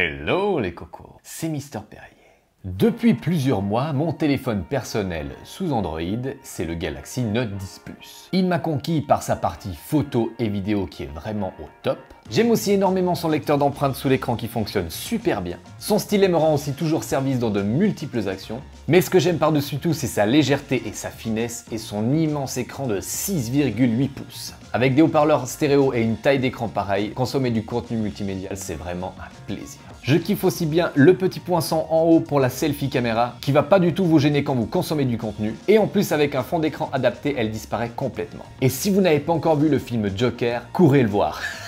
Hello les cocos, c'est Mister Perrier. Depuis plusieurs mois, mon téléphone personnel sous Android, c'est le Galaxy Note 10 Plus. Il m'a conquis par sa partie photo et vidéo qui est vraiment au top. J'aime aussi énormément son lecteur d'empreintes sous l'écran qui fonctionne super bien. Son stylet me rend aussi toujours service dans de multiples actions. Mais ce que j'aime par-dessus tout, c'est sa légèreté et sa finesse et son immense écran de 6,8 pouces. Avec des haut-parleurs stéréo et une taille d'écran pareille, consommer du contenu multimédial, c'est vraiment un plaisir. Je kiffe aussi bien le petit poinçon en haut pour la selfie caméra, qui va pas du tout vous gêner quand vous consommez du contenu, et en plus avec un fond d'écran adapté, elle disparaît complètement. Et si vous n'avez pas encore vu le film Joker, courez le voir.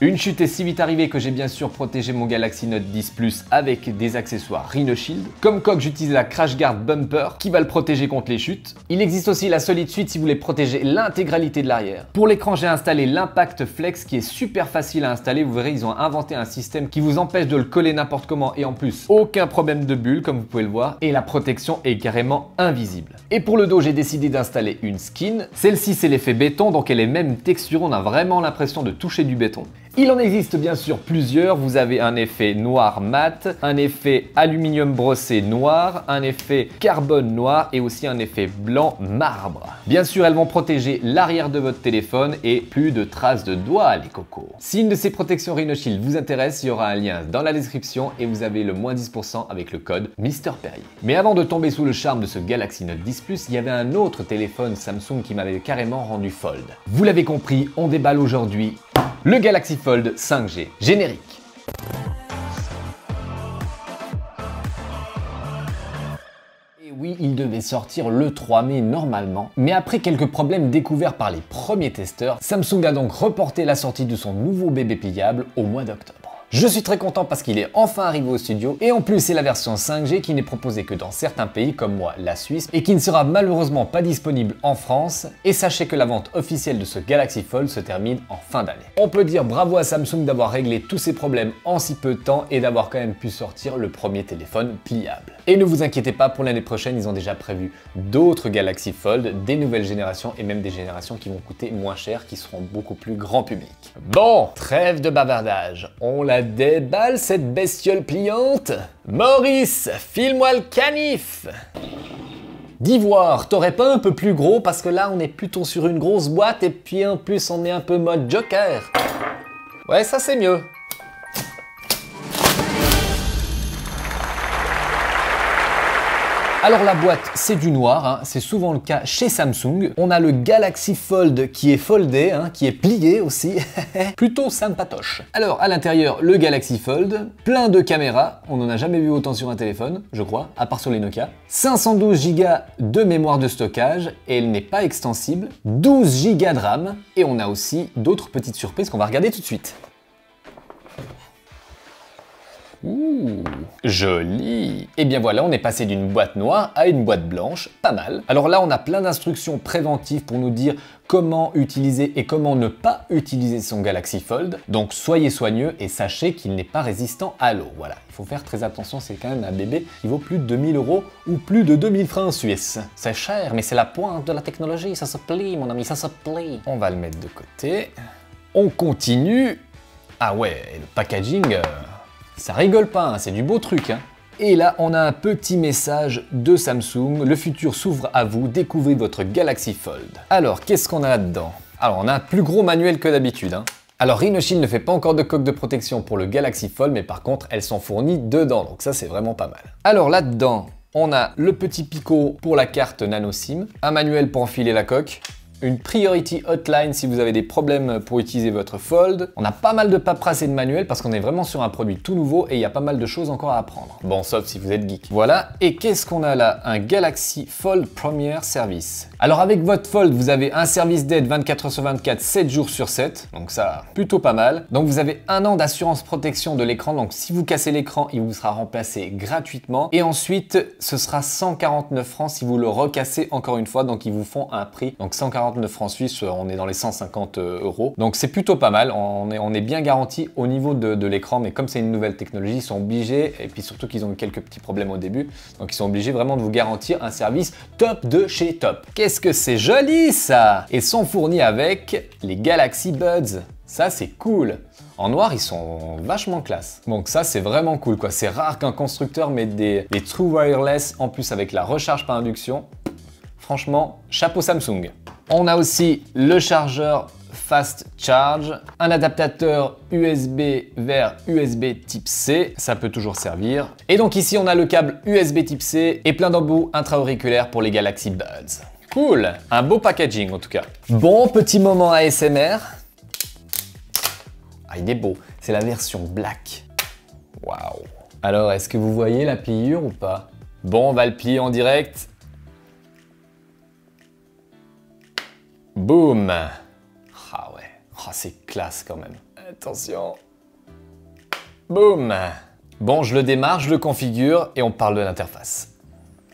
Une chute est si vite arrivée que j'ai bien sûr protégé mon Galaxy Note 10 Plus avec des accessoires Rhino Shield. Comme coque, j'utilise la Crash Guard Bumper qui va le protéger contre les chutes. Il existe aussi la Solid Suite si vous voulez protéger l'intégralité de l'arrière. Pour l'écran, j'ai installé l'Impact Flex qui est super facile à installer. Vous verrez, ils ont inventé un système qui vous empêche de le coller n'importe comment et en plus, aucun problème de bulle comme vous pouvez le voir. Et la protection est carrément invisible. Et pour le dos, j'ai décidé d'installer une skin. Celle-ci, c'est l'effet béton, donc elle est même texturée. On a vraiment l'impression de toucher du béton béton il en existe bien sûr plusieurs, vous avez un effet noir mat, un effet aluminium brossé noir, un effet carbone noir et aussi un effet blanc marbre. Bien sûr, elles vont protéger l'arrière de votre téléphone et plus de traces de doigts les cocos. Si une de ces protections Rhino Shield vous intéresse, il y aura un lien dans la description et vous avez le moins 10% avec le code Mister Perrier. Mais avant de tomber sous le charme de ce Galaxy Note 10 Plus, il y avait un autre téléphone Samsung qui m'avait carrément rendu fold. Vous l'avez compris, on déballe aujourd'hui le Galaxy Fold 5G. Générique. Et oui, il devait sortir le 3 mai normalement, mais après quelques problèmes découverts par les premiers testeurs, Samsung a donc reporté la sortie de son nouveau bébé pliable au mois d'octobre. Je suis très content parce qu'il est enfin arrivé au studio et en plus c'est la version 5G qui n'est proposée que dans certains pays comme moi, la Suisse, et qui ne sera malheureusement pas disponible en France. Et sachez que la vente officielle de ce Galaxy Fold se termine en fin d'année. On peut dire bravo à Samsung d'avoir réglé tous ces problèmes en si peu de temps et d'avoir quand même pu sortir le premier téléphone pliable. Et ne vous inquiétez pas, pour l'année prochaine, ils ont déjà prévu d'autres Galaxy Fold, des nouvelles générations et même des générations qui vont coûter moins cher, qui seront beaucoup plus grand public. Bon, trêve de bavardage, on l'a déballe cette bestiole pliante Maurice, file-moi le canif D'ivoire, t'aurais pas un peu plus gros parce que là on est plutôt sur une grosse boîte et puis en plus on est un peu mode joker. Ouais, ça c'est mieux. Alors la boîte, c'est du noir, hein. c'est souvent le cas chez Samsung. On a le Galaxy Fold qui est foldé, hein, qui est plié aussi. Plutôt sympatoche. Alors à l'intérieur, le Galaxy Fold, plein de caméras. On n'en a jamais vu autant sur un téléphone, je crois, à part sur les Nokia. 512 Go de mémoire de stockage et elle n'est pas extensible. 12 Go de RAM et on a aussi d'autres petites surprises qu'on va regarder tout de suite. Ouh, joli Et bien voilà, on est passé d'une boîte noire à une boîte blanche, pas mal. Alors là, on a plein d'instructions préventives pour nous dire comment utiliser et comment ne pas utiliser son Galaxy Fold. Donc soyez soigneux et sachez qu'il n'est pas résistant à l'eau. Voilà, il faut faire très attention, c'est quand même un bébé qui vaut plus de 2000 euros ou plus de 2000 francs suisses. C'est cher, mais c'est la pointe de la technologie, ça se plie mon ami, ça se plie. On va le mettre de côté. On continue. Ah ouais, le packaging... Euh, ça rigole pas, hein, c'est du beau truc. Hein. Et là, on a un petit message de Samsung. Le futur s'ouvre à vous, découvrez votre Galaxy Fold. Alors, qu'est-ce qu'on a là-dedans? Alors, on a un plus gros manuel que d'habitude. Hein. Alors Rhinoshield ne fait pas encore de coque de protection pour le Galaxy Fold, mais par contre elles sont fournies dedans, donc ça c'est vraiment pas mal. Alors là-dedans, on a le petit picot pour la carte nano SIM, un manuel pour enfiler la coque, une priority hotline si vous avez des problèmes pour utiliser votre Fold. On a pas mal de paperasse et de manuels parce qu'on est vraiment sur un produit tout nouveau et il y a pas mal de choses encore à apprendre. Bon, sauf si vous êtes geek. Voilà. Et qu'est-ce qu'on a là? Un Galaxy Fold Premier Service. Alors avec votre Fold, vous avez un service d'aide 24 h sur 24, 7 jours sur 7. Donc ça, plutôt pas mal. Donc vous avez un an d'assurance protection de l'écran. Donc si vous cassez l'écran, il vous sera remplacé gratuitement. Et ensuite, ce sera 149 francs si vous le recassez encore une fois. Donc ils vous font un prix. Donc 149 de francs suisses, on est dans les 150 euh, euros. Donc c'est plutôt pas mal, on est, bien garanti au niveau de, l'écran, mais comme c'est une nouvelle technologie, ils sont obligés, et puis surtout qu'ils ont eu quelques petits problèmes au début, donc ils sont obligés vraiment de vous garantir un service top de chez top. Qu'est-ce que c'est joli ça Et sont fournis avec les Galaxy Buds. Ça c'est cool En noir, ils sont vachement classe. Donc ça, c'est vraiment cool, quoi. C'est rare qu'un constructeur mette des True Wireless en plus avec la recharge par induction. Franchement, chapeau Samsung. On a aussi le chargeur Fast Charge, un adaptateur USB vers USB type C, ça peut toujours servir. Et donc ici on a le câble USB type C et plein d'embouts intra-auriculaires pour les Galaxy Buds. Cool, un beau packaging en tout cas. Bon petit moment ASMR. Ah il est beau, c'est la version black. Waouh. Alors est-ce que vous voyez la pliure ou pas? Bon, on va le plier en direct. Boum Oh, c'est classe quand même. Attention. Boum Bon, je le démarre, je le configure et on parle de l'interface.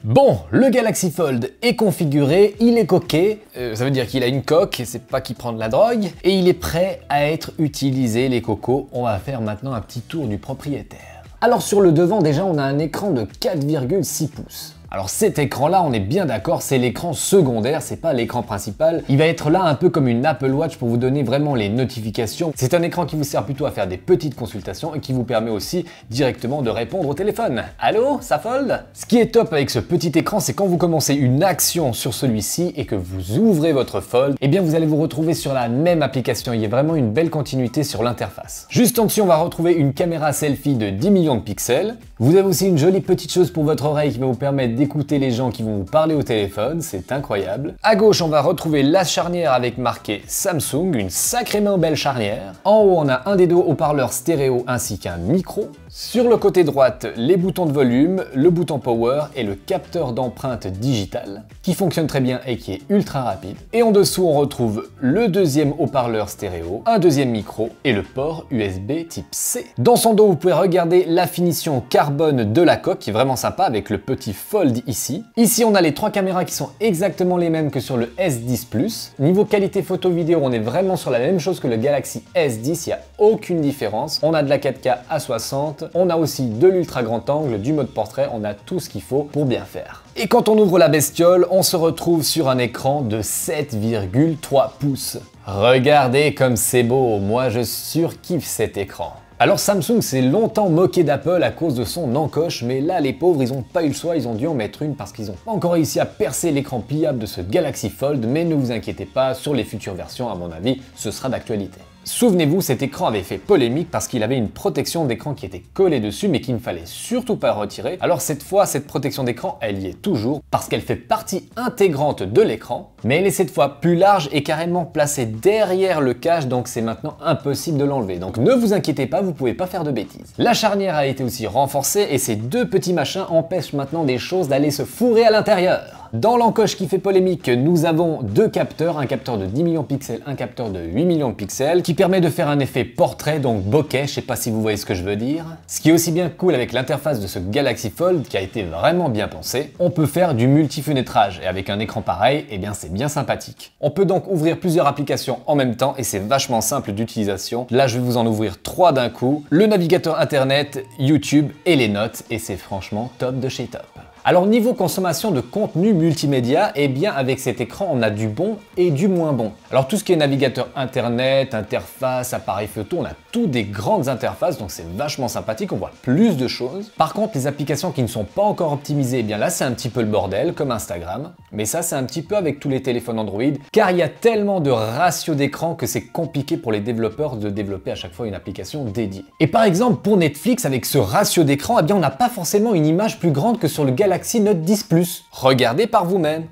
Bon, le Galaxy Fold est configuré, il est coqué, euh, ça veut dire qu'il a une coque, c'est pas qu'il prend de la drogue, et il est prêt à être utilisé, les cocos. On va faire maintenant un petit tour du propriétaire. Alors sur le devant, déjà, on a un écran de 4,6 pouces. Alors cet écran-là, on est bien d'accord, c'est l'écran secondaire, c'est pas l'écran principal. Il va être là un peu comme une Apple Watch pour vous donner vraiment les notifications. C'est un écran qui vous sert plutôt à faire des petites consultations et qui vous permet aussi directement de répondre au téléphone. Allô, ça fold? Ce qui est top avec ce petit écran, c'est quand vous commencez une action sur celui-ci et que vous ouvrez votre fold, eh bien vous allez vous retrouver sur la même application. Il y a vraiment une belle continuité sur l'interface. Juste en dessus, on va retrouver une caméra selfie de 10 millions de pixels. Vous avez aussi une jolie petite chose pour votre oreille qui va vous permettre d'écouter les gens qui vont vous parler au téléphone, c'est incroyable. À gauche, on va retrouver la charnière avec marqué Samsung, une sacrément belle charnière. En haut, on a un des deux haut-parleurs stéréo ainsi qu'un micro. Sur le côté droite, les boutons de volume, le bouton power et le capteur d'empreinte digitale, qui fonctionne très bien et qui est ultra rapide. Et en dessous, on retrouve le deuxième haut-parleur stéréo, un deuxième micro et le port USB type C. Dans son dos, vous pouvez regarder la finition carbone de la coque, qui est vraiment sympa avec le petit fold ici. Ici, on a les trois caméras qui sont exactement les mêmes que sur le S10 Plus. Niveau qualité photo vidéo, on est vraiment sur la même chose que le Galaxy S10, il n'y a aucune différence. On a de la 4K à 60, on a aussi de l'ultra grand angle, du mode portrait, on a tout ce qu'il faut pour bien faire. Et quand on ouvre la bestiole, on se retrouve sur un écran de 7,3 pouces. Regardez comme c'est beau, moi je surkiffe cet écran. Alors Samsung s'est longtemps moqué d'Apple à cause de son encoche, mais là les pauvres ils ont pas eu le choix, ils ont dû en mettre une parce qu'ils ont pas encore réussi à percer l'écran pliable de ce Galaxy Fold, mais ne vous inquiétez pas, sur les futures versions à mon avis, ce sera d'actualité. Souvenez-vous, cet écran avait fait polémique parce qu'il avait une protection d'écran qui était collée dessus mais qu'il ne fallait surtout pas retirer. Alors cette fois, cette protection d'écran, elle y est toujours parce qu'elle fait partie intégrante de l'écran, mais elle est cette fois plus large et carrément placée derrière le cache, donc c'est maintenant impossible de l'enlever. Donc ne vous inquiétez pas, vous pouvez pas faire de bêtises. La charnière a été aussi renforcée et ces deux petits machins empêchent maintenant des choses d'aller se fourrer à l'intérieur. Dans l'encoche qui fait polémique, nous avons deux capteurs, un capteur de 10 millions de pixels, un capteur de 8 millions de pixels, qui permet de faire un effet portrait, donc bokeh, je sais pas si vous voyez ce que je veux dire. Ce qui est aussi bien cool avec l'interface de ce Galaxy Fold, qui a été vraiment bien pensé, on peut faire du multi-fenêtrage, et avec un écran pareil, eh bien c'est bien sympathique. On peut donc ouvrir plusieurs applications en même temps, et c'est vachement simple d'utilisation. Là, je vais vous en ouvrir trois d'un coup, le navigateur internet, YouTube et les notes, et c'est franchement top de chez top. Alors niveau consommation de contenu multimédia, eh bien avec cet écran on a du bon et du moins bon. Alors tout ce qui est navigateur internet, interface, appareil photo, on a tout des grandes interfaces donc c'est vachement sympathique, on voit plus de choses. Par contre les applications qui ne sont pas encore optimisées, eh bien là c'est un petit peu le bordel comme Instagram. Mais ça c'est un petit peu avec tous les téléphones Android car il y a tellement de ratios d'écran que c'est compliqué pour les développeurs de développer à chaque fois une application dédiée. Et par exemple pour Netflix avec ce ratio d'écran, eh bien on n'a pas forcément une image plus grande que sur le Galaxy Galaxy Note 10 Plus. Regardez par vous-même.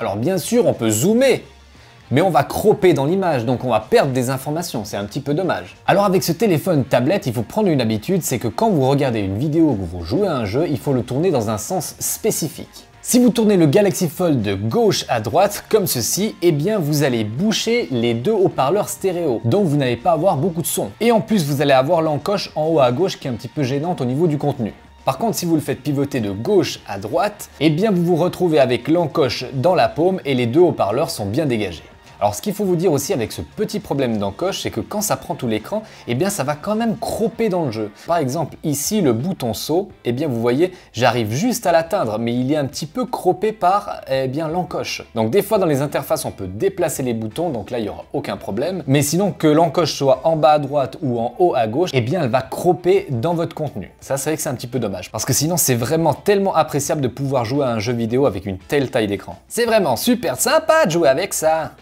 Alors bien sûr, on peut zoomer, mais on va cropper dans l'image, donc on va perdre des informations, c'est un petit peu dommage. Alors avec ce téléphone tablette, il faut prendre une habitude, c'est que quand vous regardez une vidéo ou que vous jouez à un jeu, il faut le tourner dans un sens spécifique. Si vous tournez le Galaxy Fold de gauche à droite, comme ceci, eh bien vous allez boucher les deux haut-parleurs stéréo, donc vous n'allez pas avoir beaucoup de son. Et en plus, vous allez avoir l'encoche en haut à gauche qui est un petit peu gênante au niveau du contenu. Par contre, si vous le faites pivoter de gauche à droite, eh bien vous vous retrouvez avec l'encoche dans la paume et les deux haut-parleurs sont bien dégagés. Alors ce qu'il faut vous dire aussi avec ce petit problème d'encoche, c'est que quand ça prend tout l'écran, eh bien ça va quand même cropper dans le jeu. Par exemple, ici le bouton saut, eh bien vous voyez, j'arrive juste à l'atteindre, mais il est un petit peu croppé par eh bien l'encoche. Donc des fois dans les interfaces, on peut déplacer les boutons, donc là il n'y aura aucun problème. Mais sinon que l'encoche soit en bas à droite ou en haut à gauche, eh bien elle va cropper dans votre contenu. Ça c'est vrai que c'est un petit peu dommage, parce que sinon c'est vraiment tellement appréciable de pouvoir jouer à un jeu vidéo avec une telle taille d'écran. C'est vraiment super sympa de jouer avec ça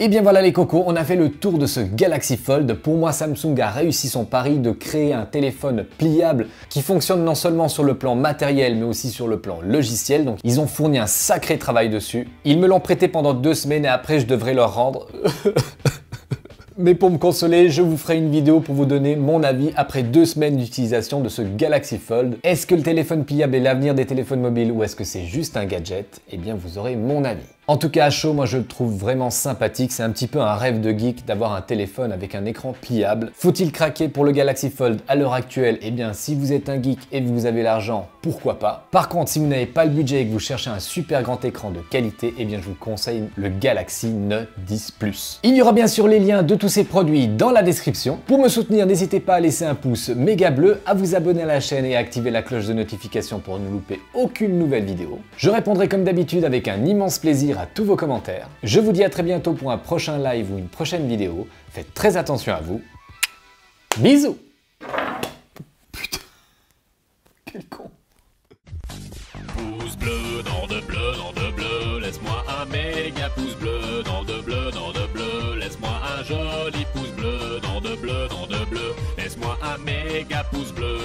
et bien voilà les cocos, on a fait le tour de ce Galaxy Fold. Pour moi, Samsung a réussi son pari de créer un téléphone pliable qui fonctionne non seulement sur le plan matériel, mais aussi sur le plan logiciel. Donc ils ont fourni un sacré travail dessus. Ils me l'ont prêté pendant deux semaines et après je devrais leur rendre. Mais pour me consoler, je vous ferai une vidéo pour vous donner mon avis après deux semaines d'utilisation de ce Galaxy Fold. Est-ce que le téléphone pliable est l'avenir des téléphones mobiles ou est-ce que c'est juste un gadget? Eh bien vous aurez mon avis. En tout cas, à chaud, moi je le trouve vraiment sympathique. C'est un petit peu un rêve de geek d'avoir un téléphone avec un écran pliable. Faut-il craquer pour le Galaxy Fold à l'heure actuelle? Eh bien, si vous êtes un geek et vous avez l'argent, pourquoi pas? Par contre, si vous n'avez pas le budget et que vous cherchez un super grand écran de qualité, eh bien je vous conseille le Galaxy Note 10 Plus. Il y aura bien sûr les liens de tous ces produits dans la description. Pour me soutenir, n'hésitez pas à laisser un pouce méga bleu, à vous abonner à la chaîne et à activer la cloche de notification pour ne louper aucune nouvelle vidéo. Je répondrai comme d'habitude avec un immense plaisir à tous vos commentaires. Je vous dis à très bientôt pour un prochain live ou une prochaine vidéo. Faites très attention à vous. Bisous Putain. Quel con. Pouce bleu, dans de bleu, dans de bleu, laisse-moi un méga pouce bleu, dans de bleu, dans de bleu, laisse-moi un joli pouce bleu, dans de bleu, dans de bleu, laisse-moi un méga pouce bleu.